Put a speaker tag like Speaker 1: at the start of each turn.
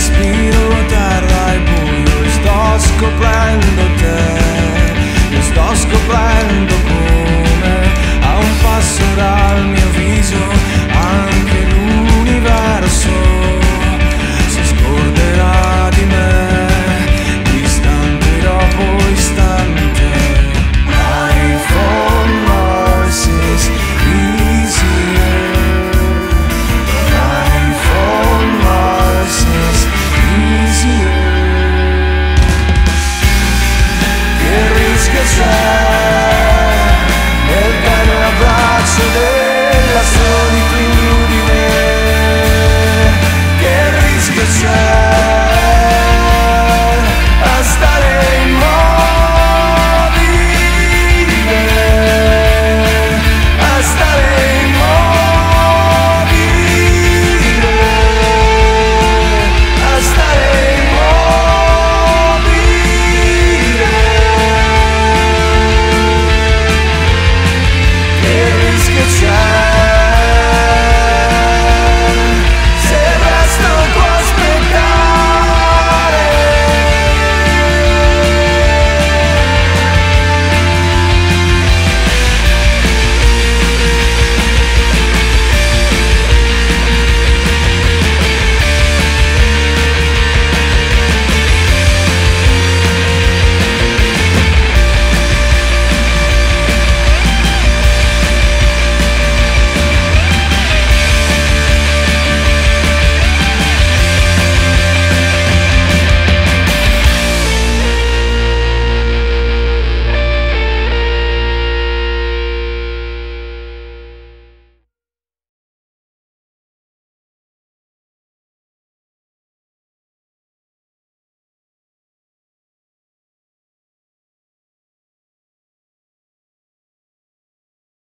Speaker 1: must be